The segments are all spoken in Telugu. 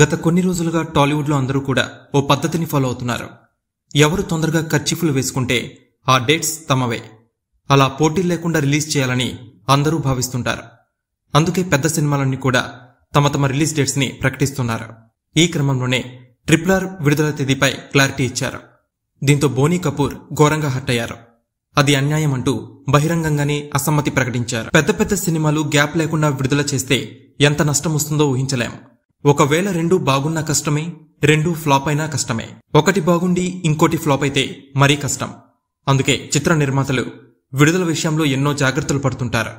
గత కొన్ని రోజులుగా టాలీవుడ్లో అందరూ కూడా ఓ పద్ధతిని ఫాలో అవుతున్నారు. ఎవరు తొందరగా ఖర్చీఫులు వేసుకుంటే ఆ డేట్స్ తమవే. అలా పోటీ లేకుండా రిలీజ్ చేయాలని అందరూ భావిస్తుంటారు. అందుకే పెద్ద సినిమాలన్నీ కూడా తమ తమ రిలీజ్ డేట్స్ని ప్రకటిస్తున్నారు. ఈ క్రమంలోనే ట్రిపుల్ విడుదల తేదీపై క్లారిటీ ఇచ్చారు. దీంతో బోనీ కపూర్ ఘోరంగా హర్ట్ అయ్యారు. అది అన్యాయం అంటూ బహిరంగంగానే అసమ్మతి ప్రకటించారు. పెద్ద పెద్ద సినిమాలు గ్యాప్ లేకుండా విడుదల చేస్తే ఎంత నష్టం వస్తుందో ఊహించలేం. ఒకవేళ రెండు బాగున్నా కష్టమే రెండు ఫ్లాప్ అయినా కష్టమే. ఒకటి బాగుండి ఇంకోటి ఫ్లాప్ అయితే మరీ కష్టం. అందుకే చిత్ర నిర్మాతలు విడుదల విషయంలో ఎన్నో జాగ్రత్తలు పడుతుంటారు.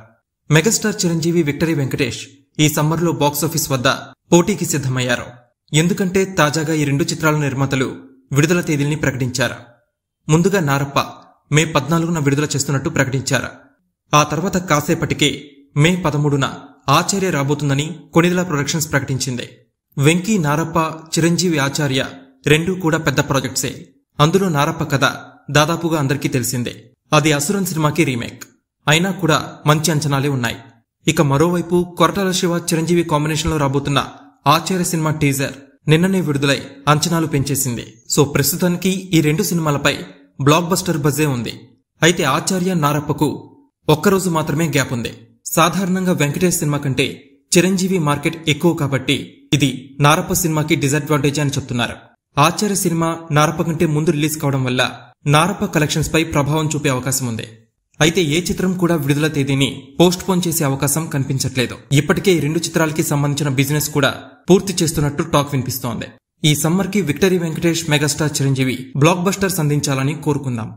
మెగాస్టార్ చిరంజీవి విక్టరీ వెంకటేష్ ఈ సమ్మర్లో బాక్సాఫీస్ వద్ద పోటీకి సిద్ధమయ్యారు. ఎందుకంటే తాజాగా ఈ రెండు చిత్రాల నిర్మాతలు విడుదల తేదీల్ని ప్రకటించారు. ముందుగా నారప్ప మే పద్నాలుగున విడుదల చేస్తున్నట్టు ప్రకటించారు. ఆ తర్వాత కాసేపటికే మే పదమూడున ఆచార్య రాబోతుందని కొనిదల ప్రొడక్షన్స్ ప్రకటించింది. వెంకీ నారప్ప చిరంజీవి ఆచార్య రెండూ కూడా పెద్ద ప్రాజెక్ట్సే. అందులో నారప్ప కథ దాదాపుగా అందరికీ తెలిసిందే. అది అసురన్ సినిమాకి రీమేక్. అయినా కూడా మంచి అంచనాలే ఉన్నాయి. ఇక మరోవైపు కొరటాల శివ చిరంజీవి కాంబినేషన్లో రాబోతున్న ఆచార్య సినిమా టీజర్ నిన్ననే విడుదలై అంచనాలు పెంచేసింది. సో ప్రస్తుతానికి ఈ రెండు సినిమాలపై బ్లాక్ బస్టర్ బజే ఉంది. అయితే ఆచార్య నారప్పకు ఒక్కరోజు మాత్రమే గ్యాప్ ఉంది. సాధారణంగా వెంకటేష్ సినిమా కంటే చిరంజీవి మార్కెట్ ఎక్కువ కాబట్టి ఇది నారప్ప సినిమాకి డిసడ్వాంటేజ్ అని చెప్తున్నారు. ఆచార్య సినిమా నారప్ప కంటే ముందు రిలీజ్ కావడం వల్ల నారప్ప కలెక్షన్స్ పై ప్రభావం చూపే అవకాశం ఉంది. అయితే ఏ చిత్రం కూడా విడుదల తేదీని పోస్ట్ పోన్ చేసే అవకాశం కనిపించట్లేదు. ఇప్పటికే ఈ రెండు చిత్రాలకి సంబంధించిన బిజినెస్ కూడా పూర్తి చేస్తున్నట్టు టాక్ వినిపిస్తోంది. ఈ సమ్మర్కి victory Venkatesh megastar Chiranjeevi blockbusters అందించాలని కోరుకుందాం.